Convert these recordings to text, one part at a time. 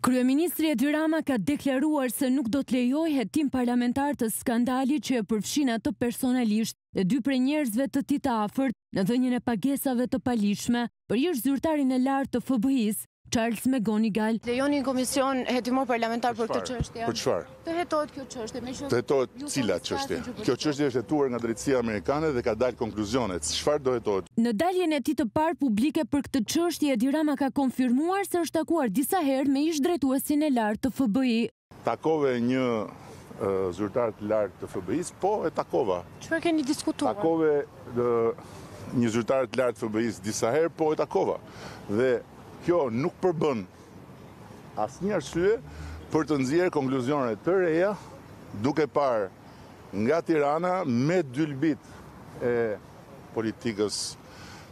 Kryeministri Edi Rama ka deklaruar se nuk do të lejojë hetim parlamentar të skandalit që e përfshin atë personalisht dhe dy prej njerëzve të tij të afërt në dhënien e pagesave të paligjshme për ish-zyrtarin e lartë të FBI-së, Charles McGonigal. Lejoni një komision hetimor parlamentar për këtë çështje. Për çfarë? Të hetohet kjo çështje, meqë Të hetohet cila çështje? Kjo çështje është hetuar nga drejtësia amerikane dhe ka dalë konkluzionet. Çfarë do hetohet? Në daljen e tij të parë publike për këtë çështje, Edi Rama ka konfirmuar se është takuar disa herë me ish-drejtuesin e lartë të FBI. Takove një zyrtar të lartë të FBI-së? Po, e takova. Çfarë keni diskutuar? Takove një zyrtar të lartë të FBI-së disa herë? Po, e takova. Dhe kjo nuk përbën Asnjë arsye për të nxjerrë konkluzione të reja duke parë nga Tirana me dylbit e politikës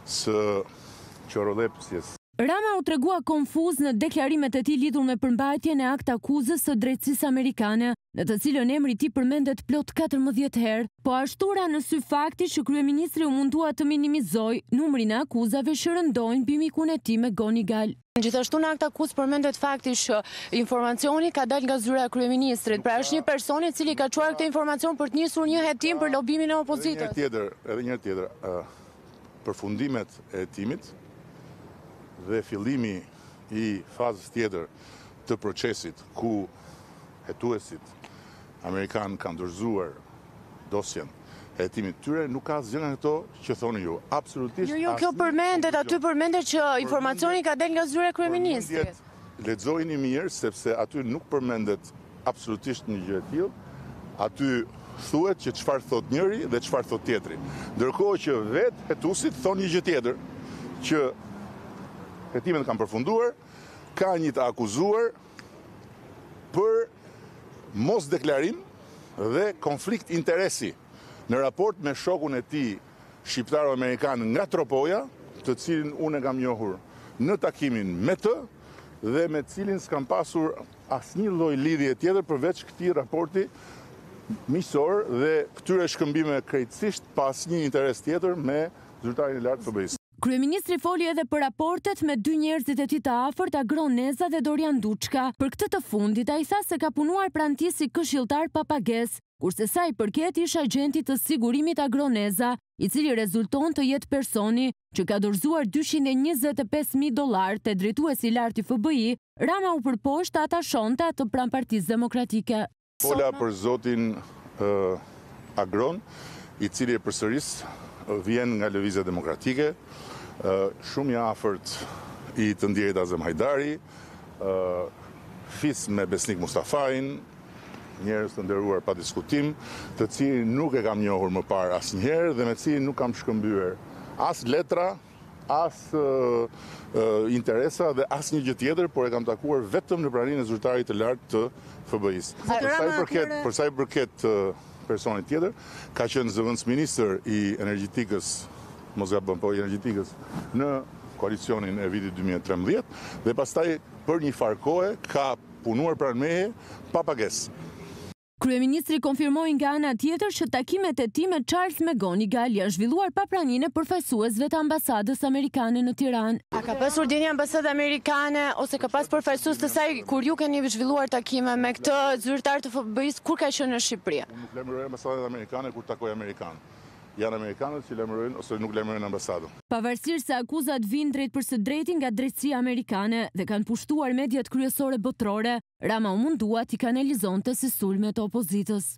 së qorollepsjes. Rama u tregua konfuz në deklarimet e tij lidhur me përmbajtjen e aktakuzës së drejtësisë amerikane, në të cilën emri i tij përmendet plot katërmbëdhjetë herë. Po ashtu ra në sy fakti që kryeministri u mundua të minimizojë numrin e akuzave që rëndojnë mbi mikun e tij McGonigal. Gjithashtu në aktakuzë përmendet fakti që informacioni ka dalë nga zyra e kryeministrit, pra është një person i cili ka çuar këtë informacion për të nisur një hetim për lobimin e opozitës. Edhe një tjetër, edhe një tjetër, përfundimet e hetimit dhe fillimi i fazës tjetër të procesit ku hetuesit Amerikanë kanë dorëzuar dosjen e hetimit të tyre, nuk ka asgjë nga këto që thoni ju. Absolutisht asnjë. Jo, jo, kjo përmendet, aty përmendet që informacioni ka dalë nga zyra e kryeministrit. Lexojini mirë sepse aty nuk përmendet absolutisht një gjë e tillë. Aty thuhet që çfarë thotë njëri dhe çfarë thotë tjetri. Ndërkohë që vetë hetuesit thonë një gjë tjetër, që hetimet kanë përfunduar, ka një të akuzuar për mos deklarim dhe konflikt interesi në raport me shokun e tij shqiptaro-amerikan nga Tropoja, të cilin unë e kam njohur në takimin me të dhe me cilin s'kam pasur asnjë lloj lidhje tjetër përveç këtij raporti miqësor dhe këtyre shkëmbimeve krejtësisht pa asnjë interes tjetër me zyrtarin e lartë të FBI-së. Kryeministri foli edhe për raportet me dy njerëzit e tij të afërt, Agron Neza dhe Dorian Duçka. Për këtë të fundit, ai tha se ka punuar pranë tij si këshilltar pa pagesë, kurse sa i përket ish-agjentit të Sigurimit Agron Neza, i cili rezulton të jetë personi që ka dorëzuar dyqind e njëzet e pesë mijë dollarë te drejtuesi i lartë i FBI, Rama u përpoq të atashonte atë pranë Partisë Demokratike. Fola për zotin Agron, i cili e përsëris vjen nga Lëvizja Demokratike, shumë i afërt i të ndjerit Azem Hajdari, fis me Besnik Mustafajn, njerëz të nderuar pa diskutim, të cilin nuk e kam njohur më parë asnjëherë dhe me cilin nuk kam shkëmbyer as letra, as interesa dhe asnjë gjë tjetër, por e kam takuar vetëm në praninë e zyrtarit të lartë të FBI-së. Për sa i përket personit tjetër, ka qenë zëvendës ministër i energjetikës, mos gaboj, po i energjetikës në koalicionin e vitit 2013 dhe pastaj për një farë kohe ka punuar pranë meje pa pagesë. Kryeministri konfirmoi nga ana tjetër që takimet e tij me Charles McGonigal janë zhvilluar pa praninë e përfaqësuesve të ambasadës amerikane në Tiranë. A ka pasur dijeni ambasada amerikane ose ka pas përfaqësues të saj kur ju keni zhvilluar takime me këtë zyrtar të FBI-së kur ka qenë në Shqipëri? Unë nuk lajmëroj ambasadën amerikane kur takoj amerikanë. Janë amerikanët që lajmërojnë ose nuk lajmërojnë ambasadën. Pavarësisht se akuzat vijnë drejtpërsëdrejti nga drejtësia amerikane dhe kanë pushtuar mediat kryesore botërore, Rama u mundua t'i kanalizonte si sulme të opozitës.